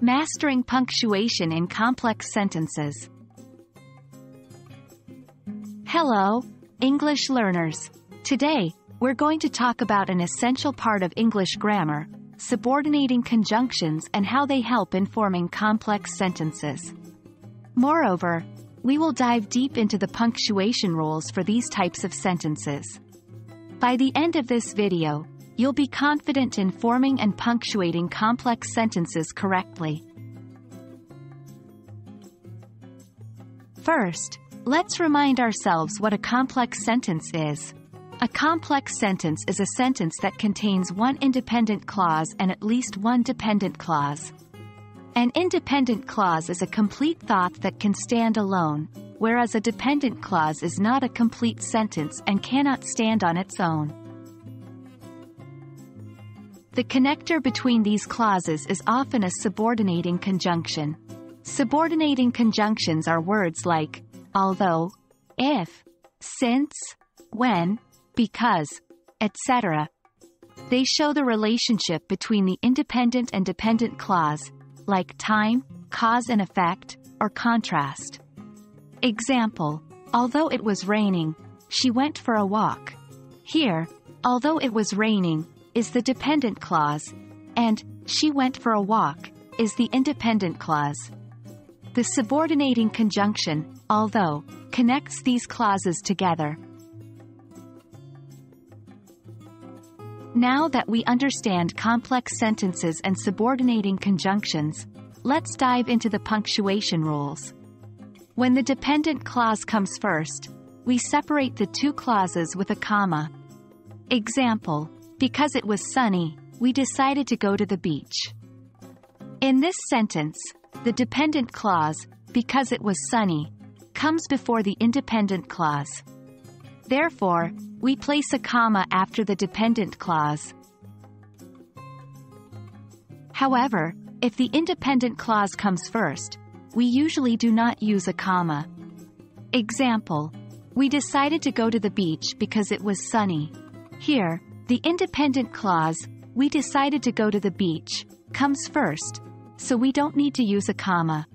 Mastering punctuation in complex sentences. Hello, English learners. Today, we're going to talk about an essential part of English grammar, subordinating conjunctions and how they help in forming complex sentences. Moreover, we will dive deep into the punctuation rules for these types of sentences. By the end of this video, you'll be confident in forming and punctuating complex sentences correctly. First, let's remind ourselves what a complex sentence is. A complex sentence is a sentence that contains one independent clause and at least one dependent clause. An independent clause is a complete thought that can stand alone, whereas a dependent clause is not a complete sentence and cannot stand on its own. The connector between these clauses is often a subordinating conjunction. Subordinating conjunctions are words like although, if, since, when, because, etc. They show the relationship between the independent and dependent clause, like time, cause and effect, or contrast. Example, although it was raining, she went for a walk. Here, although it was raining, is the dependent clause, and she went for a walk is the independent clause. The subordinating conjunction, although, connects these clauses together. Now that we understand complex sentences and subordinating conjunctions, let's dive into the punctuation rules. When the dependent clause comes first, we separate the two clauses with a comma. Example, because it was sunny, we decided to go to the beach. In this sentence, the dependent clause, because it was sunny, comes before the independent clause. Therefore, we place a comma after the dependent clause. However, if the independent clause comes first, we usually do not use a comma. Example, we decided to go to the beach because it was sunny. Here, the independent clause, we decided to go to the beach, comes first, so we don't need to use a comma.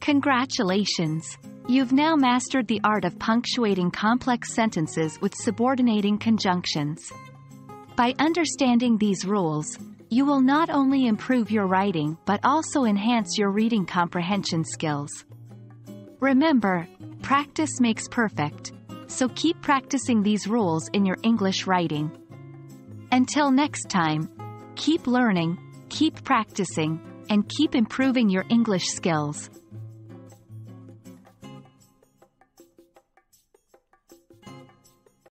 Congratulations! You've now mastered the art of punctuating complex sentences with subordinating conjunctions. By understanding these rules, you will not only improve your writing but also enhance your reading comprehension skills. Remember, practice makes perfect, so keep practicing these rules in your English writing. Until next time, keep learning, keep practicing, and keep improving your English skills.